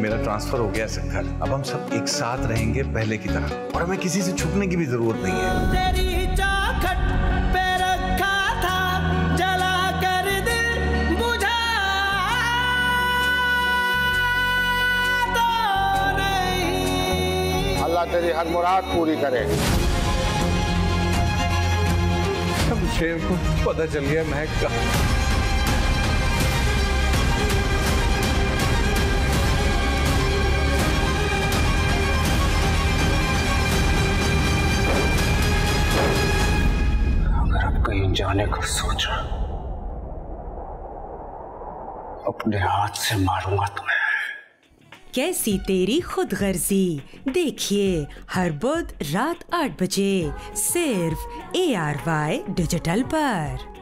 मेरा ट्रांसफ़र हो गया शंकर अब हम सब एक साथ रहेंगे पहले की तरह। और हमें किसी से छुपने की भी ज़रूरत नहीं है। तेरी चौखट पे रखा था जला कर दिल बुझा तो नहीं अल्लाह तेरी हर मुराद पूरी करे। शेर को पता चल गया महक का जाने का सोचा। अपने हाथ से मारूँगा तुम्हें। कैसी तेरी खुद गर्जी देखिए, हर बुध रात आठ बजे सिर्फ़ ए आर वाई डिजिटल पर।